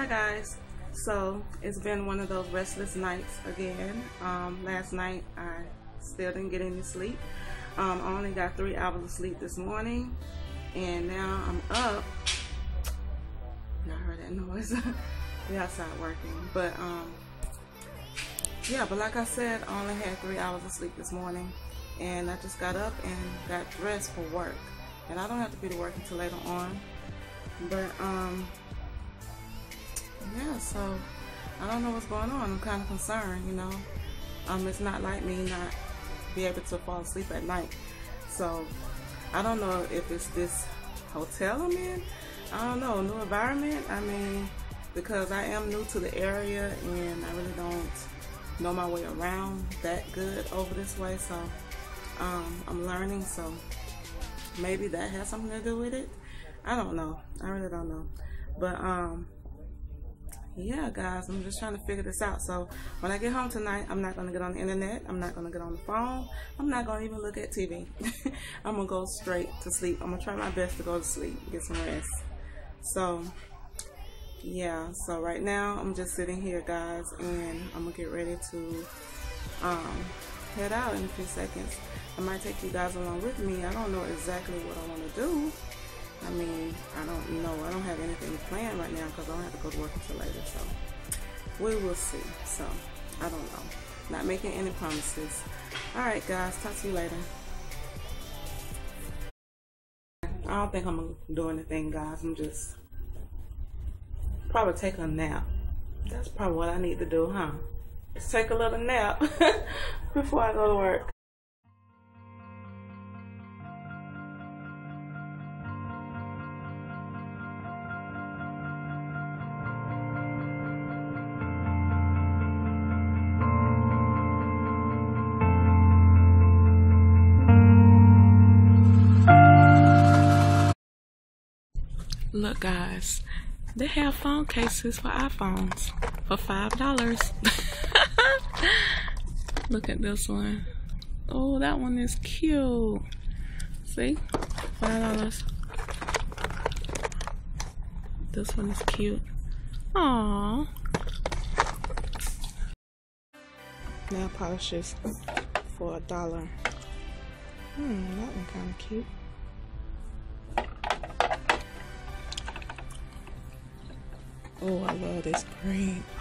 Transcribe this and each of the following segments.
Hi guys. So it's been one of those restless nights again. Um, last night I still didn't get any sleep. Um, I only got three hours of sleep this morning, and now I'm up. Y'all heard that noise? we outside working, but um, yeah. But like I said, I only had three hours of sleep this morning, and I just got up and got dressed for work. And I don't have to be to work until later on. But um, yeah, so I don't know what's going on. I'm kind of concerned, you know. Um, it's not like me not be able to fall asleep at night. So I don't know if it's this hotel I'm in. I don't know, new environment. I mean, because I am new to the area and I really don't know my way around that good over this way. So um, I'm learning. So maybe that has something to do with it. I don't know. I really don't know. But um, yeah, guys, I'm just trying to figure this out. So when I get home tonight, I'm not going to get on the internet. I'm not going to get on the phone. I'm not going to even look at TV. I'm going to go straight to sleep. I'm going to try my best to go to sleep, get some rest. So, yeah. So right now, I'm just sitting here, guys, and I'm going to get ready to um, head out in a few seconds. I might take you guys along with me. I don't know exactly what I want to do. I mean, I don't know. I don't have anything planned right now because I don't have to go to work until later. So we will see. So I don't know. Not making any promises. All right, guys. Talk to you later. I don't think I'm gonna do anything, guys. I'm just probably take a nap. That's probably what I need to do, huh? Just take a little nap before I go to work. Look, guys, they have phone cases for iPhones for five dollars. Look at this one. Oh, that one is cute. See, five dollars. This one is cute. Aww. Nail polishes for a dollar. Hmm, that one kind of cute. Oh, I love this green.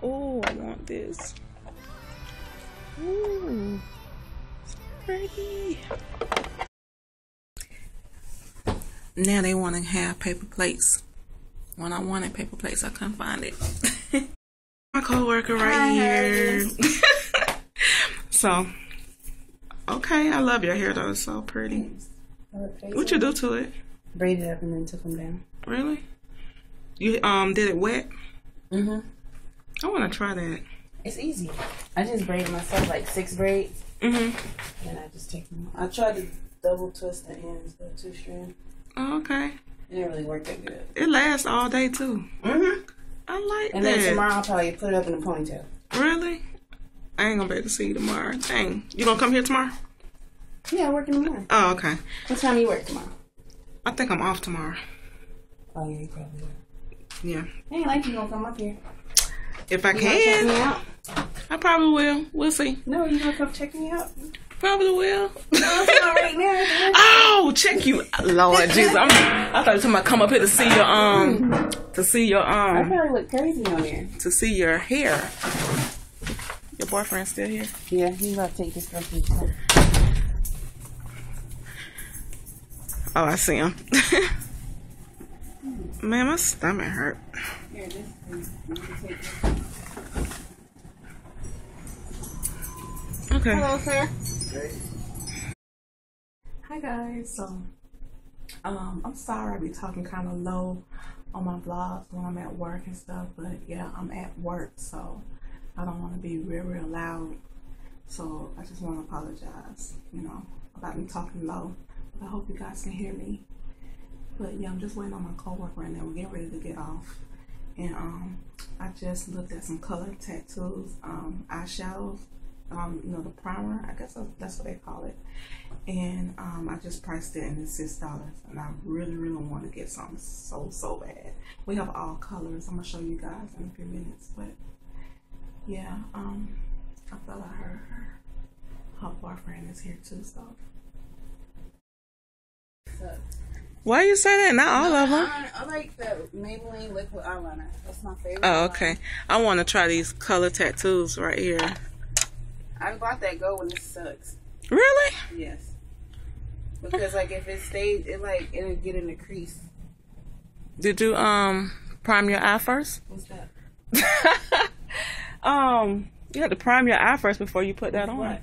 Oh, I want this. Ooh, it's pretty. Now they want to have paper plates. When I wanted paper plates, I couldn't find it. My coworker right Hi, here. so, okay, I love your hair though. It's so pretty. What you do to it? Braided up and then took them down. Really? You um did it wet? Mhm. I want to try that. It's easy. I just braided myself like six braids. Mhm. And I just take them. I tried to double twist the ends, the two strand. Oh, okay. It didn't really work that good. It lasts all day too. Mhm. I like and that. then tomorrow I'll probably put it up in a ponytail. Really? I ain't gonna be able to see you tomorrow. Dang. You gonna come here tomorrow? Yeah, I work in the morning. Oh, okay. What time you work tomorrow? I think I'm off tomorrow. Oh yeah, you probably will. Yeah. I Ain't like you gonna come up here. If I You gonna check me can, out? I probably will. We'll see. No, you gonna come check me out? Probably will. No, it's not right now. oh, check you, Lord Jesus! I'm, I thought you were talking about come up here to see your um, to see your um. I probably look crazy on there. to see your hair. Your boyfriend's still here. Yeah, he's about to take this stuff Oh, I see him. Man, my stomach hurt. Here, this is- you can take this. Okay. Hello, sir. Hi guys. So, um, I'm sorry I be talking kind of low on my vlogs when I'm at work and stuff, but yeah, I'm at work, so I don't want to be real, real loud. So I just want to apologize, you know, about me talking low. But I hope you guys can hear me. But yeah, I'm just waiting on my coworker right now. We're getting ready to get off, and um, I just looked at some color tattoos, um, eyeshadows um, you know, the primer. I guess that's what they call it. And um, I just priced it and it's six dollars. And I really, really want to get something so, so bad. We have all colors. I'm gonna show you guys in a few minutes. But yeah, um, I felt like her, her, her boyfriend is here too. So. Why you say that? Not all of them. I, I like the Maybelline liquid eyeliner. That's my favorite. Oh, okay. I want to try these color tattoos right here. I bought that gold one. It sucks. Really? Yes. Because like if it stays, it like it'll get in the crease. Did you um prime your eye first? What's that? um, you had to prime your eye first before you put that on. What?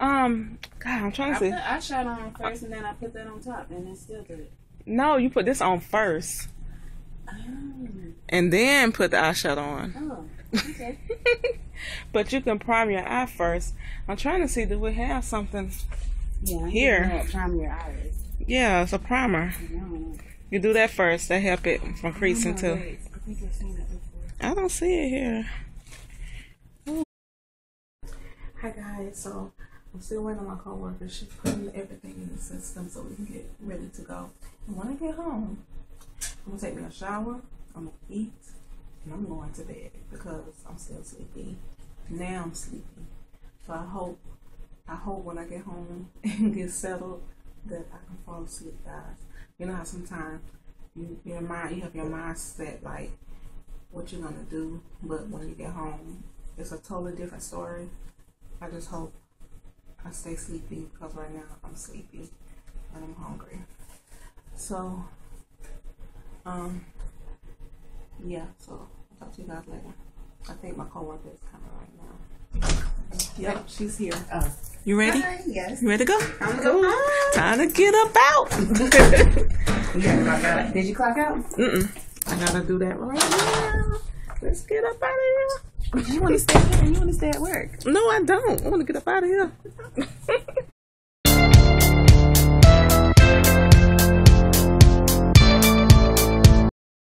Um, God, I'm trying I to put see. eyeshadow on first, and then I put that on top, and it's still good. No, you put this on first, Oh. and then put the eyeshadow on. Oh. Okay. but you can prime your eye first. I'm trying to see do we have something. Yeah. Here. Prime your eyes. Yeah, it's a primer. You do that first. That help it from creasing too. wait. I think I've seen that before. I don't see it here. Hi guys, so I'm still waiting on my coworker. She's putting everything in the system so we can get ready to go. And when I get home, I'm gonna take me a shower, I'm gonna eat, and I'm going to bed because I'm still sleepy. Now I'm sleepy. So I hope I hope when I get home and get settled that I can fall asleep, guys. You know how sometimes you your mind you have your mind set like what you're gonna do, but when you get home, it's a totally different story. I just hope I stay sleepy because right now I'm sleepy and I'm hungry. So, um, yeah. So I'll talk to you guys later. I think my coworker is coming right now. Yep, she's here. Oh. You ready? Hi, yes. You ready to go? I'm gonna go. Hi. Time to get up out. You out. Did you clock out? Mm-mm. I gotta do that right now. Let's get up out of here. You want to stay here? You want to stay at work? No, I don't. I want to get up out of here.